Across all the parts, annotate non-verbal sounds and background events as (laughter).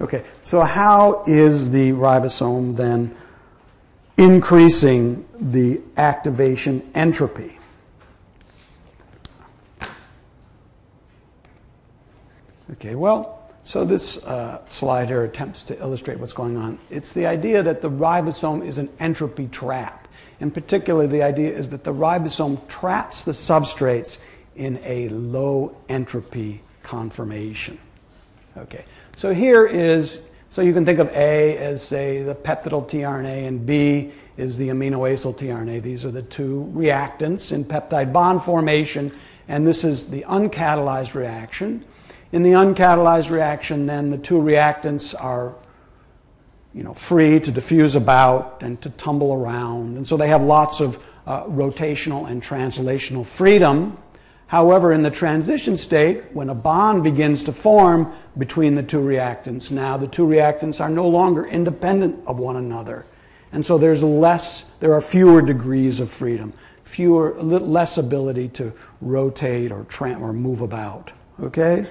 Okay, so how is the ribosome then increasing the activation entropy? Okay, well, so this uh, slide here attempts to illustrate what's going on. It's the idea that the ribosome is an entropy trap. In particular, the idea is that the ribosome traps the substrates in a low entropy conformation. Okay, so here is, so you can think of A as, say, the peptidyl tRNA, and B is the amino acyl tRNA. These are the two reactants in peptide bond formation, and this is the uncatalyzed reaction. In the uncatalyzed reaction, then the two reactants are you know, free to diffuse about and to tumble around. And so they have lots of uh, rotational and translational freedom. However, in the transition state, when a bond begins to form between the two reactants, now the two reactants are no longer independent of one another. And so there's less, there are fewer degrees of freedom, fewer, less ability to rotate or, tra- or move about. Okay?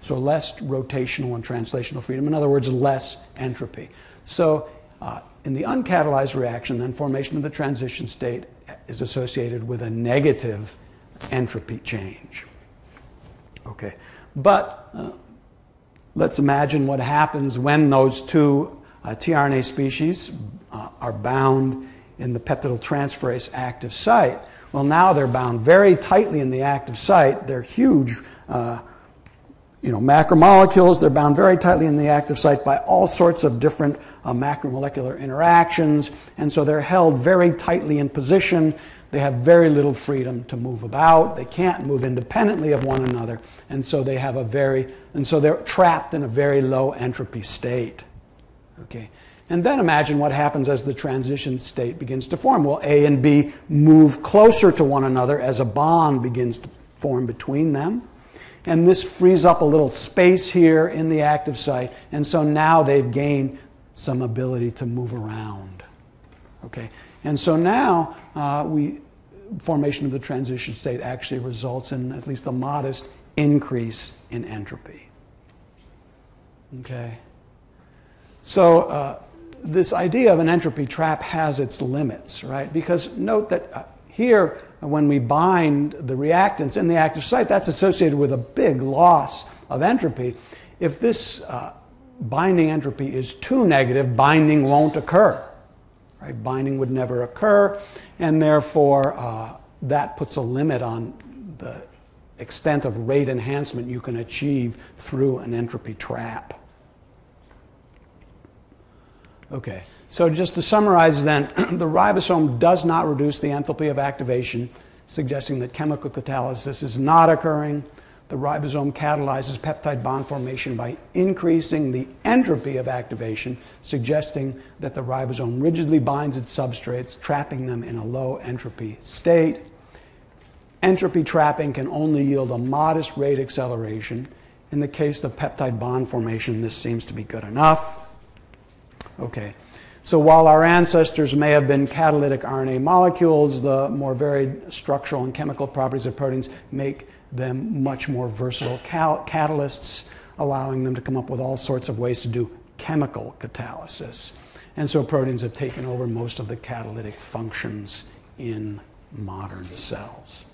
So less rotational and translational freedom. In other words, less entropy. So uh, in the uncatalyzed reaction, then formation of the transition state is associated with a negative entropy change. Okay, but uh, let's imagine what happens when those two uh, tRNA species uh, are bound in the peptidyltransferase active site. Well, now they're bound very tightly in the active site. They're huge uh, you know, macromolecules. They're bound very tightly in the active site by all sorts of different uh, macromolecular interactions, and so they're held very tightly in position. They have very little freedom to move about. They can't move independently of one another, and so they have a very, and so they're trapped in a very low entropy state. Okay. And then imagine what happens as the transition state begins to form. Well, A and B move closer to one another as a bond begins to form between them. And this frees up a little space here in the active site. And so now they've gained some ability to move around. Okay? And so now uh, we, formation of the transition state actually results in at least a modest increase in entropy. Okay? So uh, this idea of an entropy trap has its limits, right? Because note that uh, here, when we bind the reactants in the active site, that's associated with a big loss of entropy. If this uh, binding entropy is too negative, binding won't occur. Right? Binding would never occur, and therefore uh, that puts a limit on the extent of rate enhancement you can achieve through an entropy trap. Okay, so just to summarize then, (clears throat) the ribosome does not reduce the enthalpy of activation, suggesting that chemical catalysis is not occurring. The ribosome catalyzes peptide bond formation by increasing the entropy of activation, suggesting that the ribosome rigidly binds its substrates, trapping them in a low entropy state. Entropy trapping can only yield a modest rate acceleration. In the case of peptide bond formation, this seems to be good enough. Okay. So while our ancestors may have been catalytic RNA molecules, the more varied structural and chemical properties of proteins make them much more versatile cal- catalysts, allowing them to come up with all sorts of ways to do chemical catalysis. And so proteins have taken over most of the catalytic functions in modern cells.